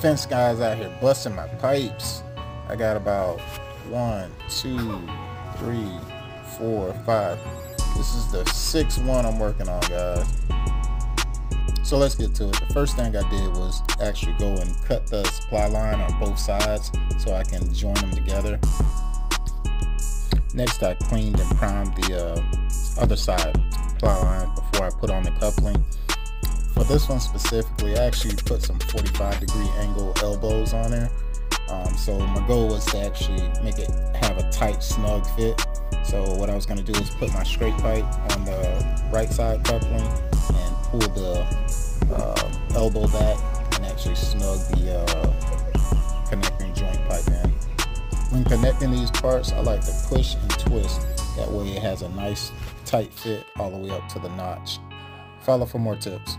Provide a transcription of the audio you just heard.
fence guys out here busting my pipes. I got about one, two, three, four, five. This is the sixth one I'm working on, guys. So let's get to it. The first thing I did was actually go and cut the supply line on both sides so I can join them together. Next, I cleaned and primed the uh, other side supply line before I put on the coupling. For this one specifically, I actually put some 45 degree angle elbows on there. Um, so my goal was to actually make it have a tight, snug fit. So what I was going to do is put my straight pipe on the right side coupling and pull the uh, elbow back and actually snug the uh, connecting joint pipe in. When connecting these parts, I like to push and twist. That way it has a nice tight fit all the way up to the notch. Follow for more tips.